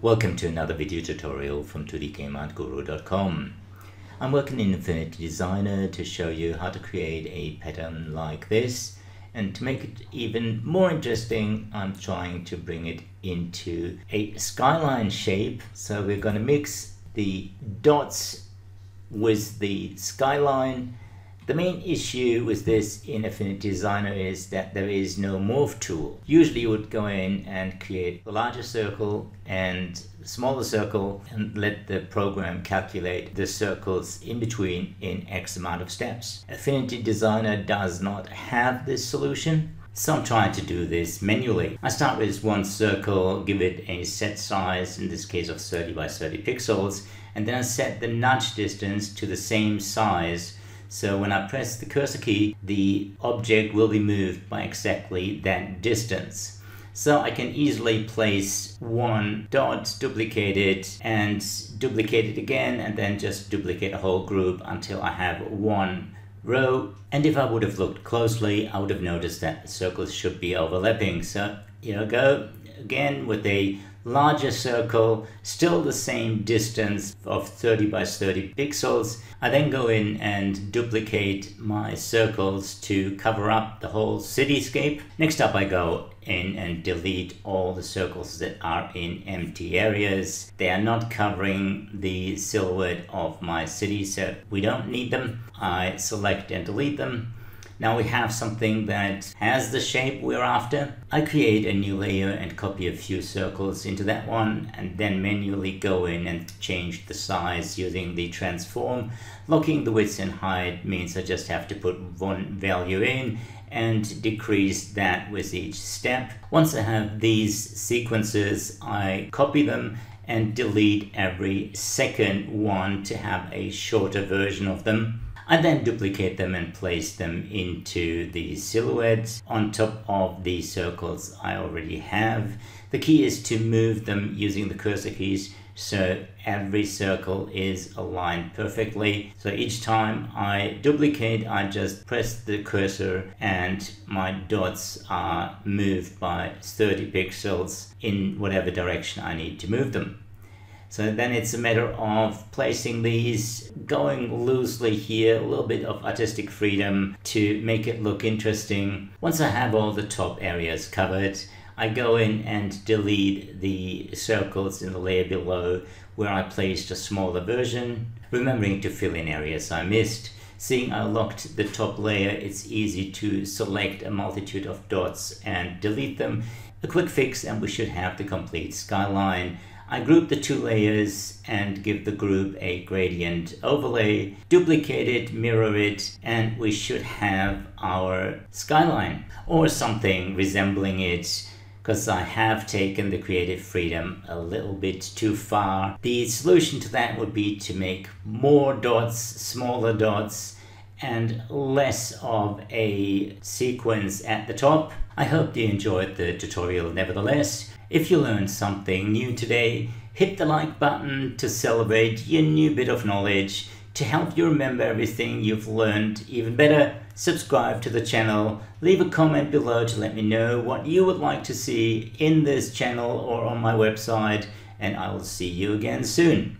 Welcome to another video tutorial from 2dgameartguru.com. I'm working in Affinity Designer to show you how to create a pattern like this. And to make it even more interesting I'm trying to bring it into a skyline shape. So we're going to mix the dots with the skyline the main issue with this in Affinity Designer is that there is no morph tool. Usually you would go in and create a larger circle and smaller circle and let the program calculate the circles in between in X amount of steps. Affinity Designer does not have this solution. So I'm trying to do this manually. I start with one circle, give it a set size, in this case of 30 by 30 pixels, and then I set the nudge distance to the same size so when I press the cursor key, the object will be moved by exactly that distance. So I can easily place one dot, duplicate it, and duplicate it again, and then just duplicate a whole group until I have one row. And if I would have looked closely, I would have noticed that the circles should be overlapping. So, you know, go again with a larger circle, still the same distance of 30 by 30 pixels. I then go in and duplicate my circles to cover up the whole cityscape. Next up I go in and delete all the circles that are in empty areas. They are not covering the silhouette of my city, so we don't need them. I select and delete them. Now we have something that has the shape we're after. I create a new layer and copy a few circles into that one and then manually go in and change the size using the transform. Locking the width and height means I just have to put one value in and decrease that with each step. Once I have these sequences, I copy them and delete every second one to have a shorter version of them. I then duplicate them and place them into the silhouettes on top of the circles I already have. The key is to move them using the cursor keys so every circle is aligned perfectly. So each time I duplicate, I just press the cursor and my dots are moved by 30 pixels in whatever direction I need to move them. So then it's a matter of placing these, going loosely here, a little bit of artistic freedom to make it look interesting. Once I have all the top areas covered, I go in and delete the circles in the layer below where I placed a smaller version, remembering to fill in areas I missed. Seeing I locked the top layer, it's easy to select a multitude of dots and delete them. A quick fix and we should have the complete skyline. I group the two layers and give the group a gradient overlay, duplicate it, mirror it, and we should have our skyline or something resembling it because I have taken the creative freedom a little bit too far. The solution to that would be to make more dots, smaller dots, and less of a sequence at the top. I hope you enjoyed the tutorial nevertheless. If you learned something new today, hit the like button to celebrate your new bit of knowledge. To help you remember everything you've learned even better, subscribe to the channel, leave a comment below to let me know what you would like to see in this channel or on my website, and I will see you again soon.